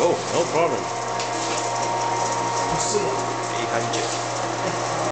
Oh, no problem. 不是吗？没感觉。